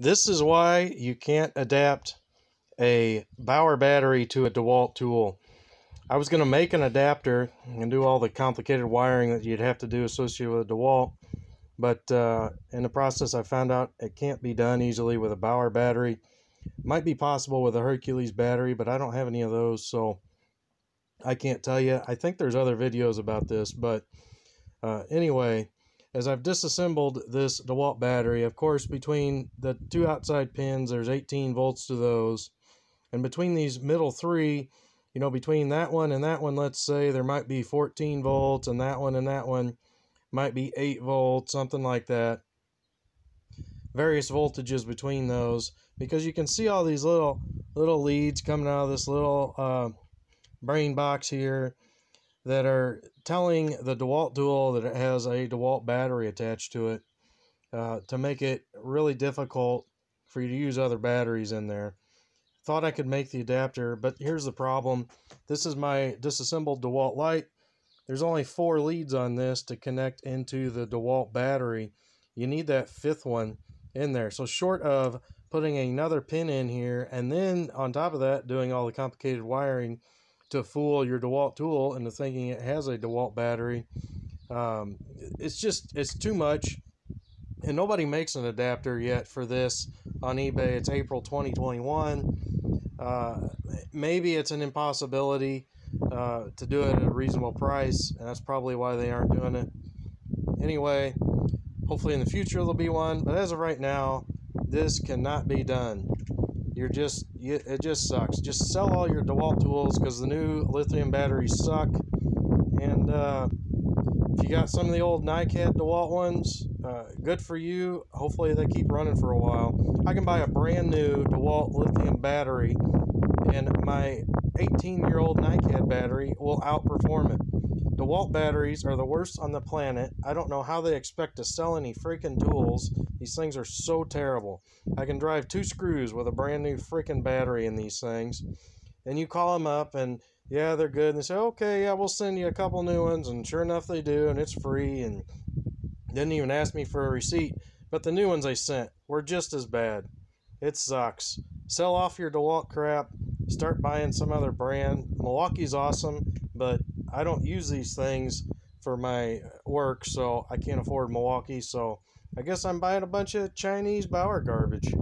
This is why you can't adapt a Bauer battery to a DeWalt tool. I was going to make an adapter and do all the complicated wiring that you'd have to do associated with a DeWalt, but uh, in the process I found out it can't be done easily with a Bauer battery. Might be possible with a Hercules battery, but I don't have any of those, so I can't tell you. I think there's other videos about this, but uh, anyway, as I've disassembled this DeWalt battery, of course, between the two outside pins, there's 18 volts to those. And between these middle three, you know, between that one and that one, let's say there might be 14 volts, and that one and that one might be 8 volts, something like that. Various voltages between those, because you can see all these little little leads coming out of this little uh, brain box here that are telling the DeWalt Dual that it has a DeWalt battery attached to it uh, to make it really difficult for you to use other batteries in there. Thought I could make the adapter, but here's the problem. This is my disassembled DeWalt light. There's only four leads on this to connect into the DeWalt battery. You need that fifth one in there. So short of putting another pin in here and then on top of that doing all the complicated wiring, to fool your DeWalt tool into thinking it has a DeWalt battery. Um, it's just it's too much, and nobody makes an adapter yet for this on eBay. It's April 2021. Uh, maybe it's an impossibility uh, to do it at a reasonable price, and that's probably why they aren't doing it. Anyway, hopefully in the future there'll be one, but as of right now, this cannot be done you're just you, it just sucks. Just sell all your DeWalt tools because the new lithium batteries suck. And uh, if you got some of the old NiCad DeWalt ones, uh, good for you. Hopefully they keep running for a while. I can buy a brand new DeWalt lithium battery, and my 18 year old NiCad battery will outperform it. DeWalt batteries are the worst on the planet. I don't know how they expect to sell any freaking tools. These things are so terrible. I can drive two screws with a brand new freaking battery in these things. And you call them up and yeah, they're good. And they say, okay, yeah, we'll send you a couple new ones. And sure enough, they do. And it's free. And didn't even ask me for a receipt. But the new ones they sent were just as bad. It sucks. Sell off your DeWalt crap. Start buying some other brand. Milwaukee's awesome, but I don't use these things for my work, so I can't afford Milwaukee. So I guess I'm buying a bunch of Chinese Bauer garbage.